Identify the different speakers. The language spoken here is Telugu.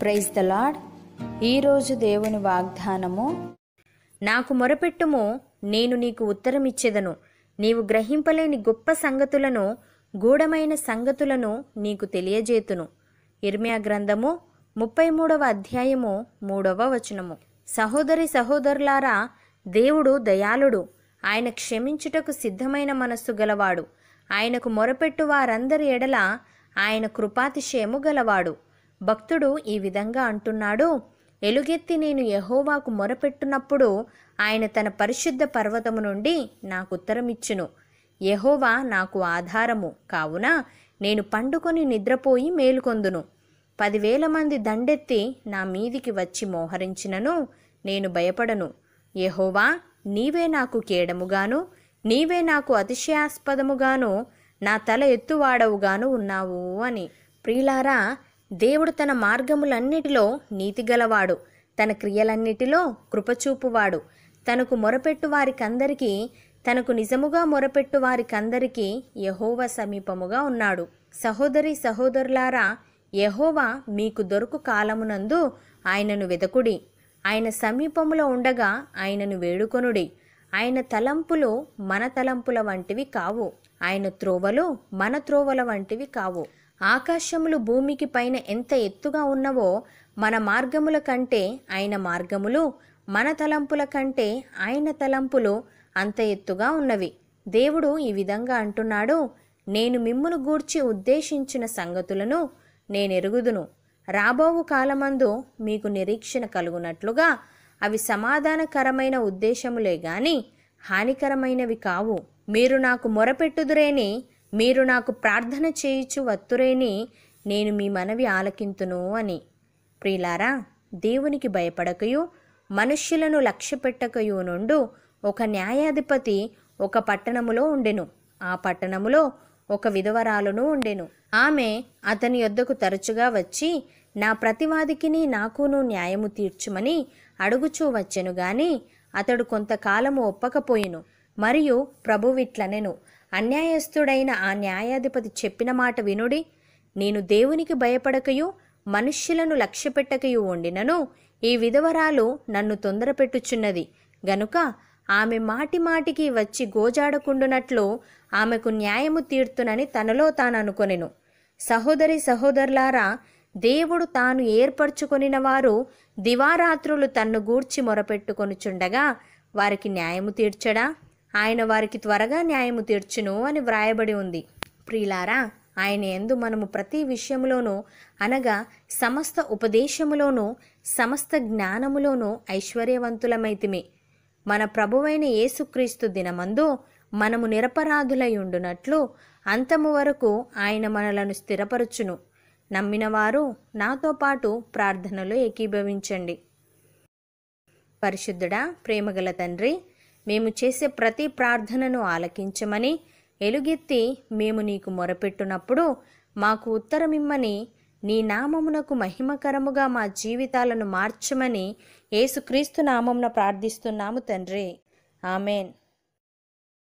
Speaker 1: ప్రైజ్ ద లాడ్ ఈరోజు దేవుని వాగ్దానము నాకు మొరపెట్టుము నేను నీకు ఉత్తరం ఇచ్చేదను నీవు గ్రహింపలేని గొప్ప సంగతులను గూఢమైన సంగతులను నీకు తెలియజేతును. ఇర్మియా గ్రంథము ముప్పై మూడవ అధ్యాయము మూడవ వచనము. సహోదరి సహోదరులారా దేవుడు దయాళుడు. ఆయన క్షమించుటకు సిద్ధమైన మనస్సు గలవాడు. ఆయనకు మొరపెట్టు వారందరి ఎడల ఆయన కృపాతిశయము గలవాడు. భక్తుడు ఈ విధంగా అంటున్నాడు ఎలుగెత్తి నేను యహోవాకు మొరపెట్టునప్పుడు ఆయన తన పరిశుద్ధ పర్వతము నుండి నాకు ఉత్తరమిచ్చును. యహోవా నాకు ఆధారము. కావున నేను పండుకొని నిద్రపోయి మేలుకొందును. పదివేల మంది దండెత్తి నా మీదికి వచ్చి మోహరించినను నేను భయపడను. యహోవా నీవే నాకు కేడముగాను నీవే నాకు అతిశయాస్పదముగాను నా తల ఎత్తువాడవుగాను ఉన్నావు అని. ప్రియులారా దేవుడు తన మార్గములన్నిటిలో నీతిగలవాడు. తన క్రియలన్నిటిలో కృపచూపువాడు. తనకు మొరపెట్టు వారికందరికీ తనకు నిజముగా మొరపెట్టు వారికందరికీ యహోవ సమీపముగా ఉన్నాడు. సహోదరి సహోదరులారా యహోవా మీకు దొరుకు కాలమునందు ఆయనను వెదకుడి. ఆయన సమీపములో ఉండగా ఆయనను వేడుకొనుడి. ఆయన తలంపులు మన తలంపుల వంటివి కావు. ఆయన త్రోవలు మన త్రోవల వంటివి కావు. ఆకాశములు భూమికి పైన ఎంత ఎత్తుగా ఉన్నవో మన మార్గముల కంటే ఆయన మార్గములు మన తలంపుల కంటే ఆయన తలంపులు అంత ఎత్తుగా ఉన్నవి. దేవుడు ఈ విధంగా అంటున్నాడు నేను మిమ్మును గూర్చి ఉద్దేశించిన సంగతులను నేనెరుగుదును. రాబోవు కాలమందు మీకు నిరీక్షణ కలుగునట్లుగా అవి సమాధానకరమైన ఉద్దేశములే గాని హానికరమైనవి కావు. మీరు నాకు మొరపెట్టుదురేని మీరు నాకు ప్రార్థన చేయుచు వత్తురేని నేను మీ మనవి ఆలకింతును అని. ప్రియులారా దేవునికి భయపడకయు మనుష్యులను లక్ష్యపెట్టకయు నుండు ఒక న్యాయాధిపతి ఒక పట్టణములో ఉండెను. ఆ పట్టణములో ఒక విధవరాలును ఉండెను. ఆమె అతని యొద్దకు తరచుగా వచ్చి నా ప్రతివాదికిని నాకును న్యాయము తీర్చుమని అడుగుచూ వచ్చెను గాని అతడు కొంతకాలము ఒప్పకపోయెను. మరియు ప్రభువిట్లనెను. అన్యాయస్థుడైన ఆ న్యాయాధిపతి చెప్పిన మాట వినుడి నేను దేవునికి భయపడకయు మనుష్యులను లక్ష్యపెట్టకయు ఉండినను ఈ విధవరాలు నన్ను తొందరపెట్టుచున్నది. గనుక ఆమె మాటి మాటికి వచ్చి గోజాడకుండునట్లు ఆమెకు న్యాయము తీర్తునని తనలో తాను అనుకొనెను. సహోదరి సహోదరులారా దేవుడు తాను ఏర్పరచుకొనిన వారు దివారాత్రులు తన్ను గూర్చి మొరపెట్టుకొనుచుండగా వారికి న్యాయము తీర్చడా? ఆయన వారికి త్వరగా న్యాయము తీర్చును అని వ్రాయబడి ఉంది. ప్రియులారా ఆయన ఎందు మనము ప్రతి విషయములోనూ అనగా సమస్త ఉపదేశములోనూ సమస్త జ్ఞానములోనూ ఐశ్వర్యవంతులమైతిమి. మన ప్రభువైన యేసుక్రీస్తు దినమందు మనము నిరపరాధులై ఉండునట్లు అంతము వరకు ఆయన మనలను స్థిరపరచును. నమ్మినవారు నాతో పాటు ప్రార్థనలో ఏకీభవించండి. పరిశుద్ధుడా ప్రేమగల తండ్రి మేము చేసే ప్రతి ప్రార్థనను ఆలకించమని ఎలుగెత్తి మేము నీకు మొరపెట్టునప్పుడు మాకు ఉత్తరమిమ్మని నీ నామమునకు మహిమకరముగా మా జీవితాలను మార్చమని యేసుక్రీస్తు నామమున ప్రార్థిస్తున్నాము తండ్రి. ఆమెన్.